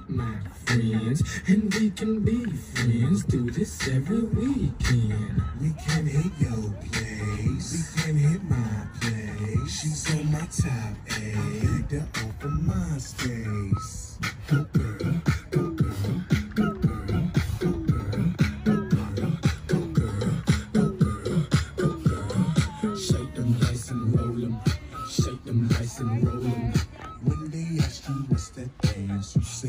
with my friends, and we can be friends. Do this every weekend. We can hit your place. We can hit my place. She's on my top eight. I to open MySpace. Go girl, go girl. Shake them nice and roll them. When they ask you what's that dance, you say.